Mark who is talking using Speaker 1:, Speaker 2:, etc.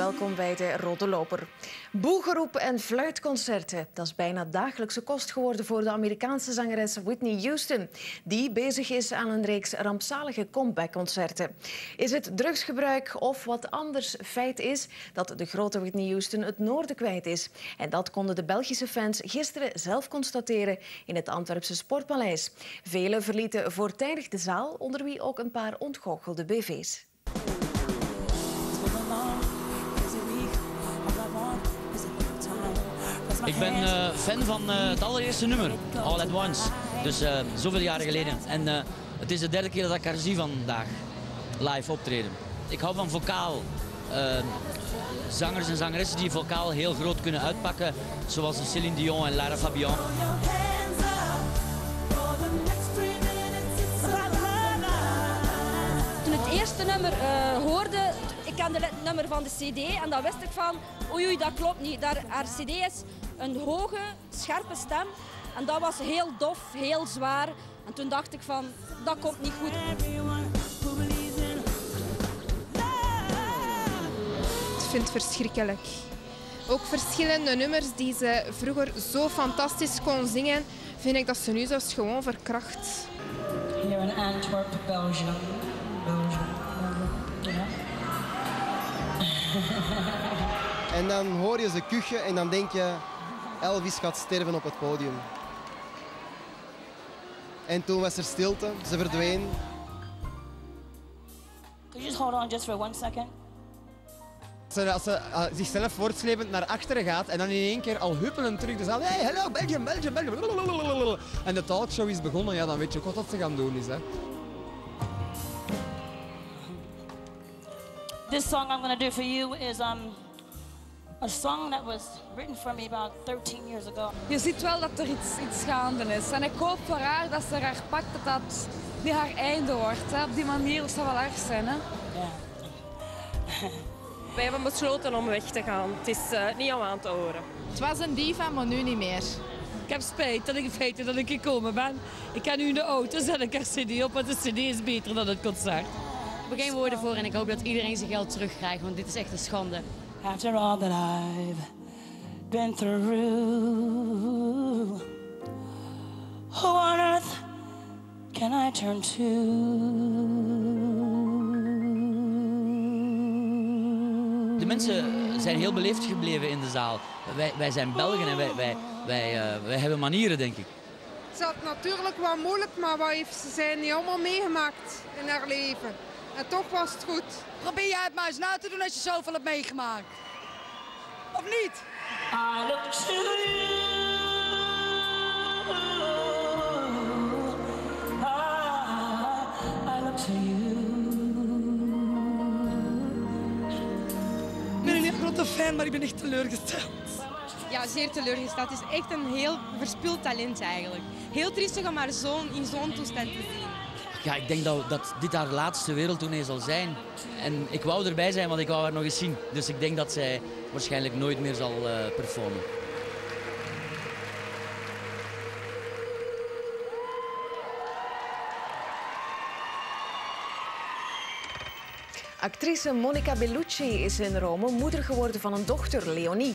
Speaker 1: welkom bij de Rode Loper. Boegeroep en fluitconcerten, dat is bijna dagelijkse kost geworden voor de Amerikaanse zangeres Whitney Houston, die bezig is aan een reeks rampzalige comebackconcerten. Is het drugsgebruik of wat anders feit is dat de grote Whitney Houston het noorden kwijt is? En dat konden de Belgische fans gisteren zelf constateren in het Antwerpse Sportpaleis. Velen verlieten voortijdig de zaal, onder wie ook een paar ontgoochelde BV's.
Speaker 2: Ik ben uh, fan van uh, het allereerste nummer, All at Once. Dus uh, zoveel jaren geleden. En het is de derde keer dat ik haar zie vandaag, live optreden. Ik hou van vocaal. zangers en zangeressen die vocaal heel groot kunnen uitpakken. Zoals Céline Dion en Lara Fabian.
Speaker 3: Toen het eerste nummer hoorde, ik kende het nummer van de cd en dan wist ik van, oei oei, dat klopt niet. Daar, haar cd is een hoge, scherpe stem en dat was heel dof, heel zwaar. En toen dacht ik van, dat komt niet goed.
Speaker 4: Ik vind het verschrikkelijk. Ook verschillende nummers die ze vroeger zo fantastisch kon zingen, vind ik dat ze nu zelfs gewoon verkracht.
Speaker 5: Hier in Antwerp, Belgium. Belgium.
Speaker 6: en dan hoor je ze kuchen en dan denk je, Elvis gaat sterven op het podium. En toen was er stilte, ze verdween.
Speaker 5: Could you just hold on just for one second?
Speaker 7: Als ze uh, zichzelf voortslepend naar achteren gaat en dan in één keer al huppelend terug de zaal. Hey, hello, Belgium, Belgium, Belgium. En de talkshow is begonnen, ja, dan weet je ook wat ze gaan doen is. Hè.
Speaker 5: This song I'm going to do for you is um, a song that was written for me about 13 years ago.
Speaker 8: Je ziet wel dat er iets, iets gaande is. En ik hoop voor haar dat ze haar pakt dat dat niet haar einde wordt. Hè. Op die manier zou wel erg zijn. Hè?
Speaker 5: Ja.
Speaker 9: Wij hebben besloten om weg te gaan. Het is uh, niet om aan te horen.
Speaker 4: Het was een diva, maar nu niet meer.
Speaker 10: Ik heb spijt dat ik feite dat ik gekomen ben. Ik ga nu in de auto, zet ik er cd op, want de cd is beter dan het concert.
Speaker 11: Ik heb geen woorden voor en ik hoop dat iedereen zijn geld terugkrijgt, want dit is echt een schande.
Speaker 5: After all that I've been through, who on earth can I turn to?
Speaker 2: De mensen zijn heel beleefd gebleven in de zaal. Wij, wij zijn Belgen en wij, wij, wij, uh, wij hebben manieren, denk ik.
Speaker 4: Het is natuurlijk wel moeilijk, maar wat heeft ze zijn niet allemaal meegemaakt in haar leven. En toch was het goed.
Speaker 10: Probeer jij het maar eens na te doen als je zoveel hebt meegemaakt. Of niet?
Speaker 5: I look to you. I look to you.
Speaker 10: Ik ben een grote fan, maar ik ben echt teleurgesteld.
Speaker 12: Ja, zeer teleurgesteld. Het is echt een heel verspild talent eigenlijk. Heel triestig om haar zoon in zo'n toestand te zien.
Speaker 2: Ja, ik denk dat, dat dit haar laatste wereldtournee zal zijn. En ik wou erbij zijn, want ik wou haar nog eens zien. Dus ik denk dat zij waarschijnlijk nooit meer zal uh, performen.
Speaker 1: Actrice Monica Bellucci is in Rome moeder geworden van een dochter, Leonie.